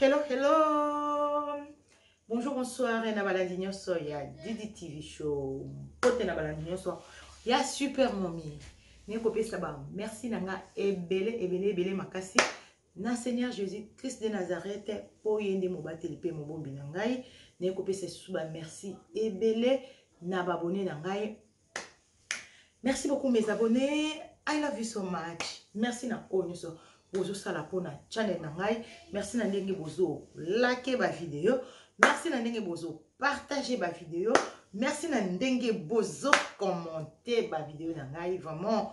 Hello, hello. Bonjour, bonsoir na balandi nyonso ya Didi TV show. Pote na balandi nyonso ya Super Mommy. Nako pesa ba merci na nga ebele ebele ebele makasi na Seigneur Jésus Christ de Nazareth po yende mobateli pe mobombi na ngai. Nako pesa suba merci ebele na babone na ngai merci beaucoup mes abonnés i love you so much merci na oyo nyonso bozosala mpona channel na ngai merci na ndenge bozolake bavideo merci na ndenge bozopartage bavideo merci na ndenge bozokommente bavideo na ngai vraiment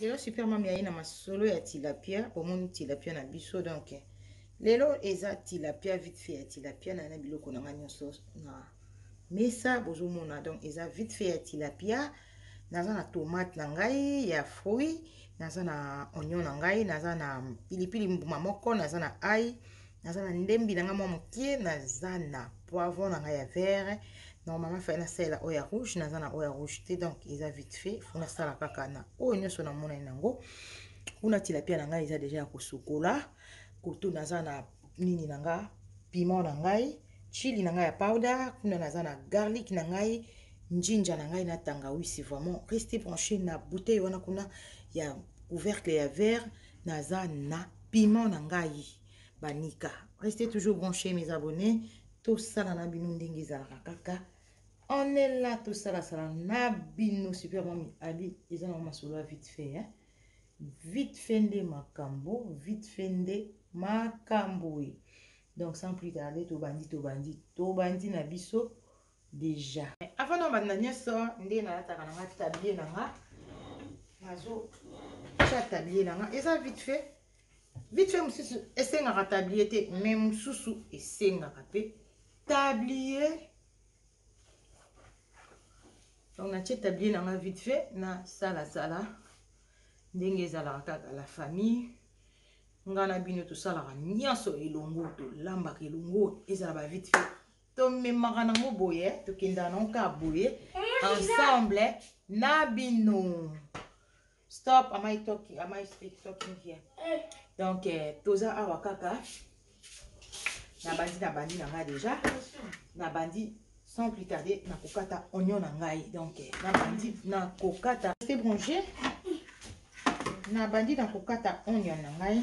Lelo super mami aye na masolo ya tilapia bomoni tilapia na biso donc lelo eza tilapia vite fait ya tilapia na na biloko na nga nyonso na mesa bozomona donc eza vite fait ya tilapia naza na tomate na ngai ya fruit naza na oignon na ngai naza na pilipili mbuma moko naza na ai naza na ndembi na ngai mwa mokie naza na poivron na ngai ya vert normalement fai nasalela oyo ya rouge naza na oyo ya rouge te donc eza vite fait fo nasala kaka na oyo nyonso namonani yango kuna tilapia na ngai eza deja ya kosukola kutu naza na nini na ngai piment na ngai chili na ngai ya powder kuna naza na garlic na ngai njinja na ngai na tangawisi vraiment reste branche na bouteille wana kuna ya couvercle ya vert naza na piment na ngai Ba nika. Restez toujours branches mes abonnes tosala na bino ndenge ezalaka kaka on est là tosalasala na bino super mami ali eza nango masolo ya vite fait hein? vite fait nde makambo vite fait nde makambo e donc sans plus tarder tobandi tobandi tobandi na biso dejà. Avant na banda nioso nde na lataka na nga tablier na nga nazo tia tablier na nga eza vite fait vite fait mosusu esengaka tablier te mais mosusu esengaka pe tablier donc natie tablier na nga vite fait nasalasala ndenge ezalaka kaka la famille ngai na bino tosalaka nyonso elongo tolambaka elongo ezala ba vite fait Tomemaka nango boye tokendaka nango kaka boye ensemble na bino stop am I talking am I speak talking here eh. donc eh, toza awa kaka nabandi nabandi na ngai deja nabandi sans plus tarder nakokata oignon na ngai donc eh, nabandi nakokata se branche nabandi nakokata oignon na ngai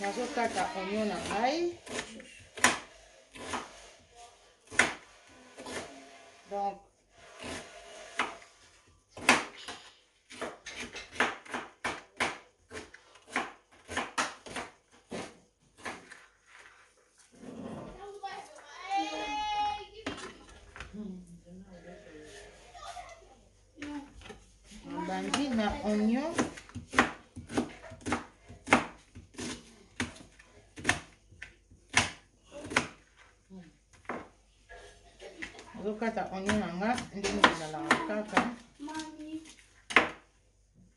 nazokata onio na ngai donc Nabandi na oignon. Nazokata oignon na nga ndenge ezalaka kaka.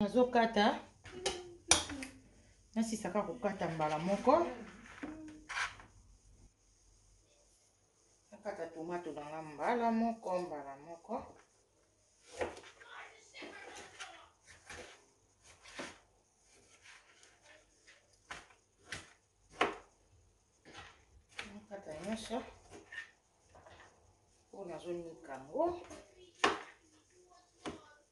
nazokata nasisaka kokata mbala moko nakata tomato na nga mbala moko mbala moko nakata nyonso oyo nazonika yango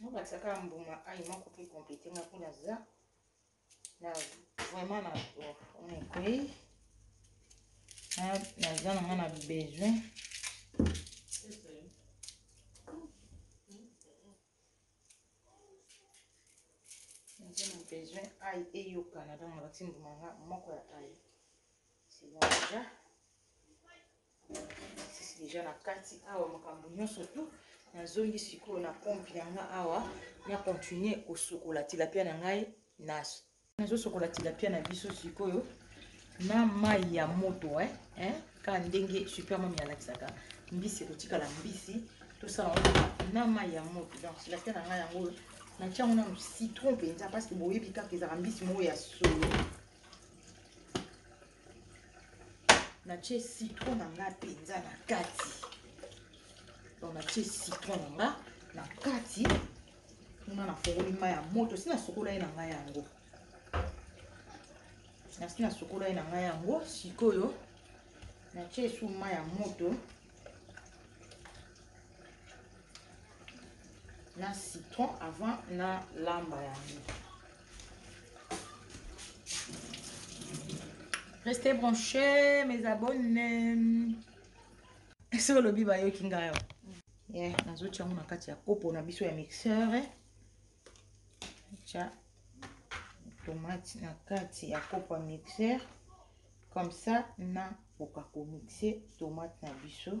Nobakisa kaka mbuma ayi moko mpe complete nga mpo naza na vraiment na ona ekwei naza na nga na besoin naza na besoin ayi eyokana donc nabakisi mbuma nga moko ya ayi c'est bon déjà Sisi deja na kati awa makambo nyonso tu nazongi sikoyo na pompe na nga awa na continue kosokola tilapia na ngai na nazosokola tilapia na biso sikoyo na mai ya moto eh, eh, ka ndenge supermami alakisaka mbisi ekotikala mbisi tosala yango na mai ya moto donc tilapia na ngai yango oyo natya yango nano citron mpenza parce que boyebi kaka ezalaka mbisi moko ya solo natie citron na nga mpenza na kati donc natie citron na nga na kati kuna nafongoli mai ya moto si nasukola ye na ngai yango nasi nasukola ye na ngai yango sikoyo natie esu mai ya moto na citron avant na lamba yango Restez branchés, mes abonnés. Soki olobi bayoki ngai awa. Yeah, nazoti yango na kati ya kopo na biso ya mixeur. Eh. Tya tomate na kati ya kopo ya mixeur. Comme ça, na boka ko mixer tomate na biso.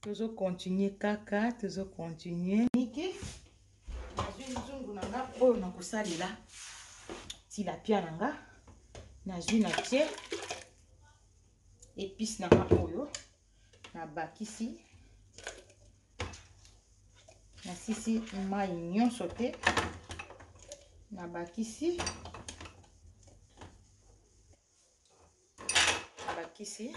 Tozo continuer kaka, tozo continuer. Niki, nazui nzungu na nga oyo na kosalela tilapia na nga. Nazui na tie epice na nga oyo na bakisi na sisi mai nyonso te na bakisi bakisi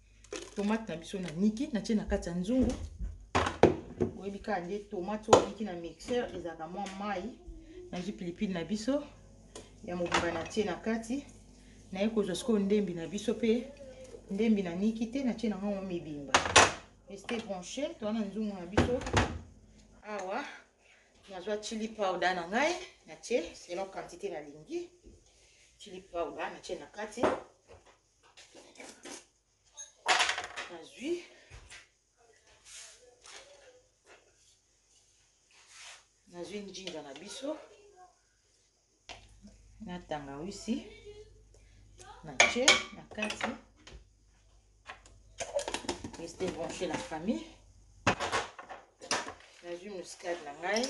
tomate na biso na niki natie na kati ya nzungu oyebi kaka nde tomate oyo niki na mixeur ezalaka mwa mai nazwi pilipili na biso ya mobimba natie na kati naye kozwa sikoyo ndembi na biso mpe ndembi na niki te natie na ngai mwa mibimba este branche towana nzungu na biso awa nazwa chili powder na ngai natie selon quantité nalingi chili powder natie na kati nazwi nazwi njinja na biso na tangawisi na tie na kati reste branche la famille nazwi muscade na ngai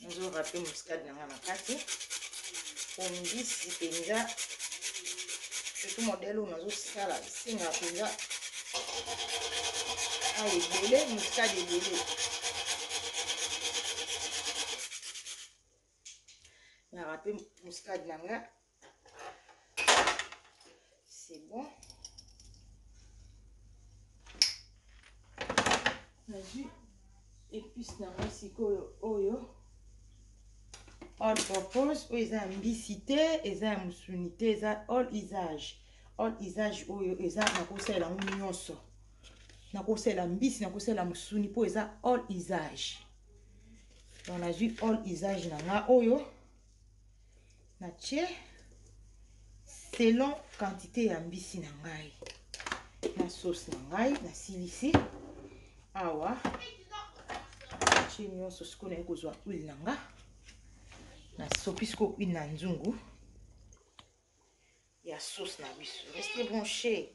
nazo rape muscade na ngai na kati po mbisi mpenza surtout modele oyo nazosala esenga mpenza a ebele muscade ebele na rape muscade na ngai C'est bon. nazwi epice na ngai sikoyo oyo all propose oyo eza ya mbisi te eza ya mosuni te eza all usage all usage oyo eza nakosalela yango nyonso nakosalela mbisi nakosalela mosuni mpo eza all usage donc nazwi all usage na ngai oyo na tie selon quantité ya mbisi na ngai na sauce na ngai nasilisi awa tie nyonso sikoyo naye kozwa huile na nga nasopi sikoyo huile na nzungu ya sauce na biso reste branche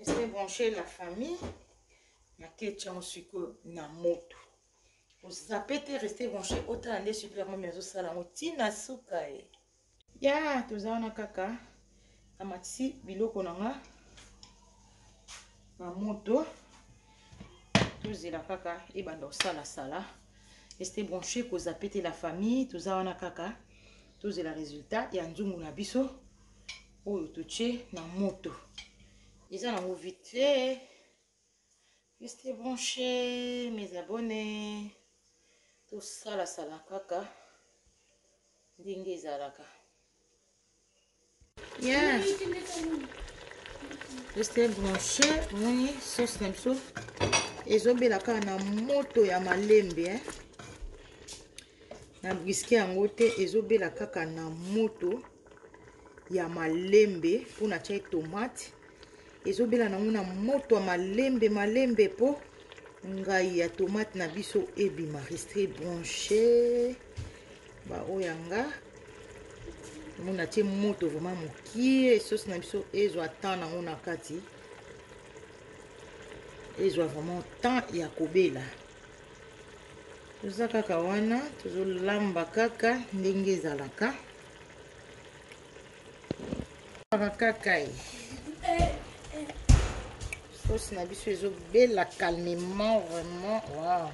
ese branche la famille naketi yango sikoyo na moto ozape te reste branche otala nde super yango mi azosala yango ntina suka ye ya toza wana kaka amatisi biloko na nga na moto tozela kaka ebanda kosalasala este branche kozape te la famille toza wana kaka tozela resultat ya nzungu na biso oyo totie na moto eza nango vite fait reste branche mes abonnés tosalasala kaka ndenge ezalaka yeah. reste branche omoni sauce na biso ezobela kaka na moto ya malembe eh? na briske yango te ezobela kaka na moto ya malembe mpo na chai tomate ezobela nango na moto ya malembe malembe mpo ngai ya tomate na biso ebima restre branche baoyo ya nga mona tie moto vraimen mokie sosi na biso ezwa temps nango na kati ezwa vraiment temps ya kobela toza kaka wana tozolamba kaka ndenge ezalaka Kakakai. Sauce na biso ezobela calmement vraiment. Wow.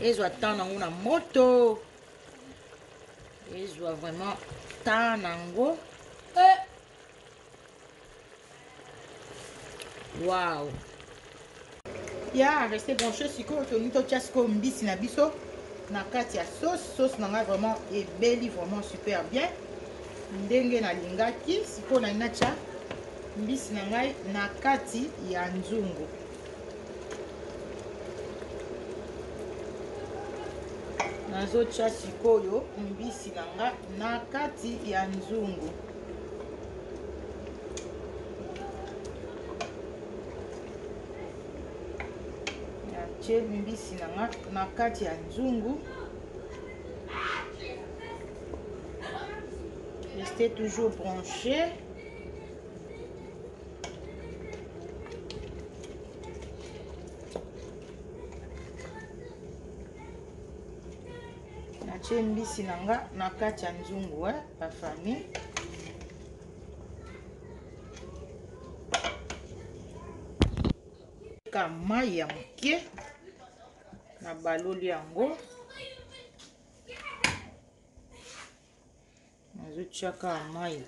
Ezwa temps nango na moto. Ezwa vraiment temps nango. Wow. Ya reste branche sikoyo tolingi totya sikoyo mbisi na biso na kati ya sauce sauce na ngai vraiment ebeli vraiment super bien ndenge nalingaki sikoyo nalingi natya mbisi na ngai na kati ya nzungu nazotya sikoyo mbisi na ngai na kati ya nzungu natie mbisi na nga na kati ya nzungu restez toujours branché natie mbisi na nga na kati ya nzungu eh? La famille. Ka mai ya moke na baloli yango nazotyaka mai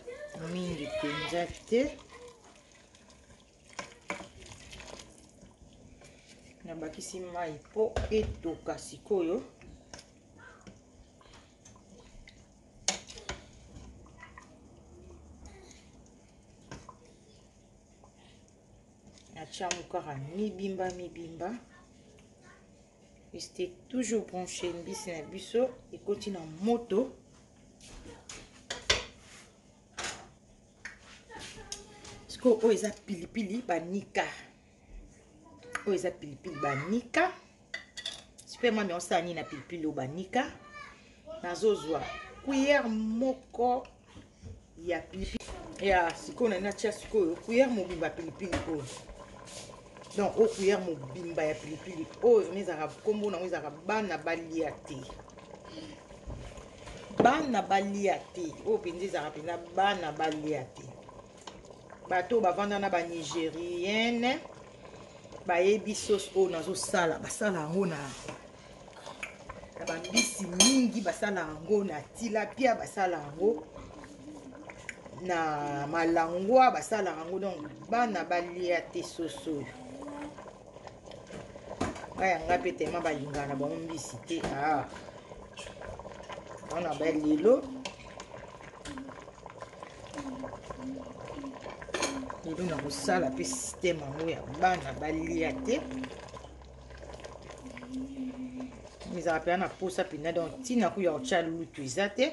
mingi mpenza te nabakisi mai mpo etoka sikoyo natia yango kaka mibimba mibimba reste toujours branche mbisi na biso ekoti na moto sikoyo oyo eza pilipili banika oyo eza pilipili banika super mami osala nini na pilipili oyo banika nazozwa cuillère moko ya pilipili ya sikoyo nani natya sikoyo cuillère mobimba ya pilipili oyo donc oyo cuillère mobimba ya pilipili oyo vraimen ezalaka nkombo nango ezalaka bana balia te bana balia te oyo mpenza ezalaka mpenza bana balia te bato oyo bavanda na banigerienne bayebi sauce oyo nazosala basala yango na na bambisi mingi basala yango na tilapia basala yango na malangwa basala yango donc bana balia te soso oyo ngai ya ngai mpe tema balingaka na bango mbisi te ah. wana ba lelo lelo na kosala mpe systeme yango ya bana balia te ezalaka mpenza na mposa mpenza donc ntina kuya kotya lutu eza te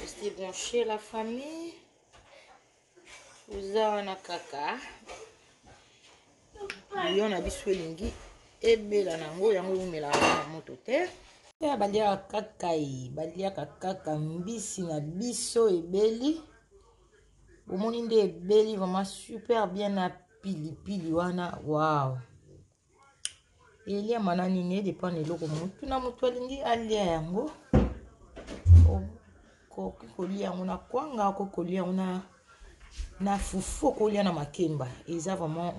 Restez branchés la famille. Oza wana kaka. Lion na biso elingi ebela nango yango eumelaka na moto te. Ya baliaka kaka ye, baliaka kaka mbisi na biso ebeli. Bomoni nde ebeli vraiment super bien na pilipili wana. Waouh. eliama na nini edepa na eloko motu na motu alingi alia yango okoki kolia yango na kwanga okoki kolia yango na na fufu okolia na makemba eza vraiment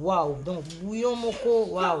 wow donc bouillon moko wow